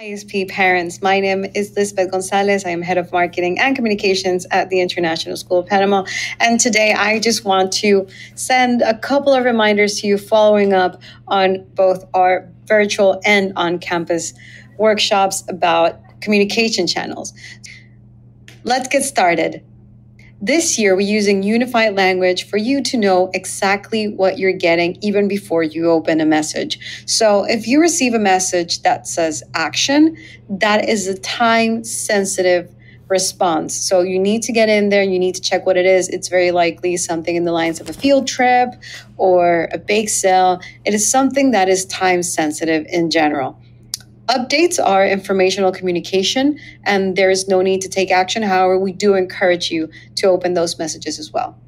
ISP parents, my name is Lisbeth Gonzalez. I am head of marketing and communications at the International School of Panama. And today I just want to send a couple of reminders to you following up on both our virtual and on campus workshops about communication channels. Let's get started. This year, we're using unified language for you to know exactly what you're getting even before you open a message. So if you receive a message that says action, that is a time sensitive response. So you need to get in there, you need to check what it is. It's very likely something in the lines of a field trip or a bake sale. It is something that is time sensitive in general. Updates are informational communication, and there is no need to take action. However, we do encourage you to open those messages as well.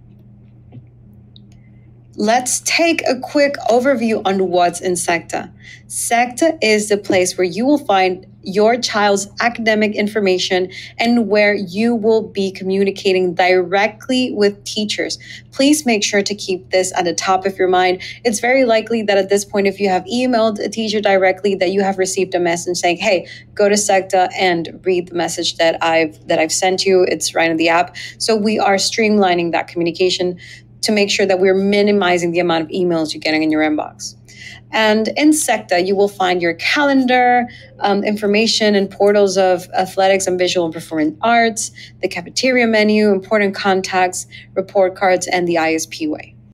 Let's take a quick overview on what's in SEQTA. SEQTA is the place where you will find your child's academic information and where you will be communicating directly with teachers. Please make sure to keep this at the top of your mind. It's very likely that at this point, if you have emailed a teacher directly, that you have received a message saying, "Hey, go to SEQTA and read the message that I've that I've sent you." It's right in the app. So we are streamlining that communication to make sure that we're minimizing the amount of emails you're getting in your inbox. And in SEQTA, you will find your calendar, um, information, and portals of athletics and visual and performing arts, the cafeteria menu, important contacts, report cards, and the ISP way.